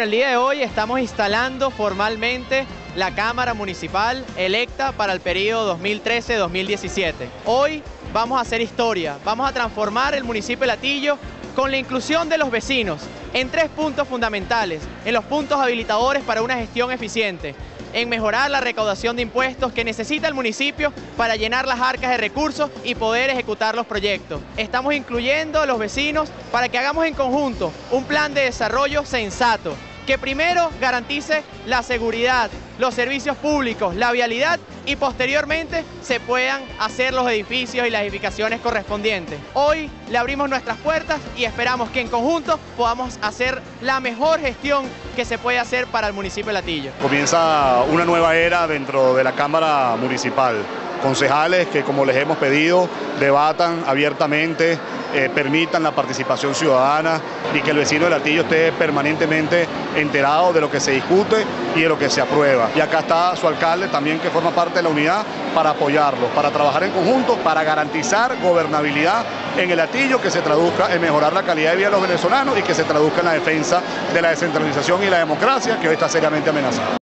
El día de hoy estamos instalando formalmente la Cámara Municipal electa para el periodo 2013-2017. Hoy vamos a hacer historia, vamos a transformar el municipio de Latillo con la inclusión de los vecinos en tres puntos fundamentales, en los puntos habilitadores para una gestión eficiente, en mejorar la recaudación de impuestos que necesita el municipio para llenar las arcas de recursos y poder ejecutar los proyectos. Estamos incluyendo a los vecinos para que hagamos en conjunto un plan de desarrollo sensato, que primero garantice la seguridad, los servicios públicos, la vialidad y posteriormente se puedan hacer los edificios y las edificaciones correspondientes. Hoy le abrimos nuestras puertas y esperamos que en conjunto podamos hacer la mejor gestión que se puede hacer para el municipio de Latillo. Comienza una nueva era dentro de la Cámara Municipal concejales que, como les hemos pedido, debatan abiertamente, eh, permitan la participación ciudadana y que el vecino de Latillo esté permanentemente enterado de lo que se discute y de lo que se aprueba. Y acá está su alcalde también que forma parte de la unidad para apoyarlo, para trabajar en conjunto, para garantizar gobernabilidad en el Latillo, que se traduzca en mejorar la calidad de vida de los venezolanos y que se traduzca en la defensa de la descentralización y la democracia que hoy está seriamente amenazada.